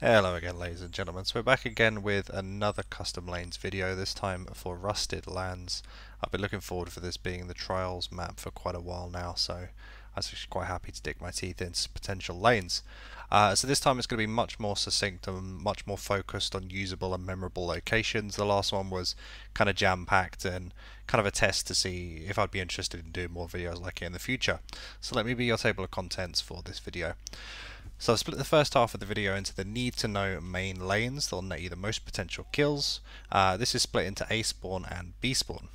Hello again ladies and gentlemen, so we're back again with another custom lanes video, this time for Rusted Lands. I've been looking forward for this being the Trials map for quite a while now, so I was actually quite happy to dig my teeth into potential lanes. Uh, so this time it's going to be much more succinct and much more focused on usable and memorable locations. The last one was kind of jam-packed and kind of a test to see if I'd be interested in doing more videos like it in the future. So let me be your table of contents for this video. So I've split the first half of the video into the need to know main lanes that will net you the most potential kills. Uh, this is split into A spawn and B spawn.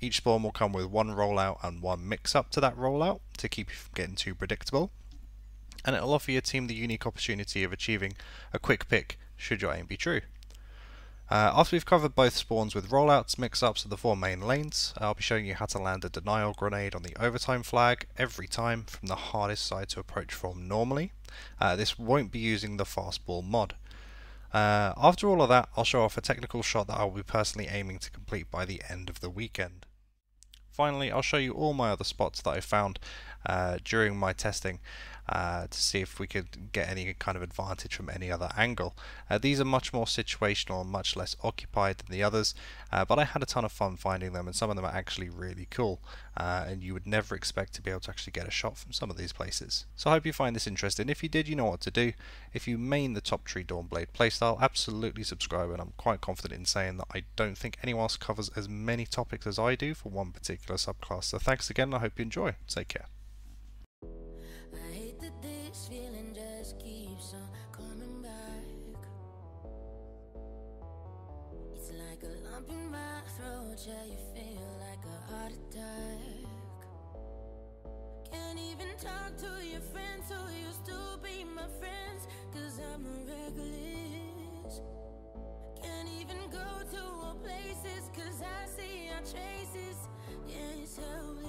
Each spawn will come with one rollout and one mix up to that rollout to keep you from getting too predictable. And it will offer your team the unique opportunity of achieving a quick pick should your aim be true. Uh, after we've covered both spawns with rollouts, mix-ups of the four main lanes, I'll be showing you how to land a denial grenade on the overtime flag every time from the hardest side to approach from normally. Uh, this won't be using the fastball mod. Uh, after all of that, I'll show off a technical shot that I'll be personally aiming to complete by the end of the weekend. Finally, I'll show you all my other spots that I found uh, during my testing uh, to see if we could get any kind of advantage from any other angle. Uh, these are much more situational and much less occupied than the others, uh, but I had a ton of fun finding them and some of them are actually really cool uh, and you would never expect to be able to actually get a shot from some of these places. So I hope you find this interesting. If you did, you know what to do. If you main the Top Tree Dawnblade playstyle, absolutely subscribe and I'm quite confident in saying that I don't think anyone else covers as many topics as I do for one particular subclass. So thanks again I hope you enjoy. Take care. Yeah, you feel like a heart attack. Can't even talk to your friends who used to be my friends Cause I'm a reckless. Can't even go to places cause I see our traces Yeah, it's helpless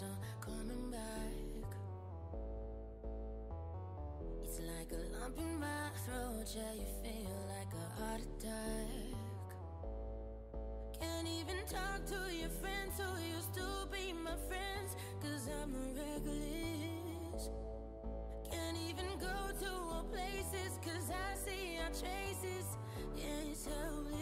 there's coming back. It's like a lump in my throat, yeah, you feel like a heart attack. Can't even talk to your friends who used to be my friends, cause I'm a reckless. Can't even go to old places, cause I see our traces, yeah, it's hell.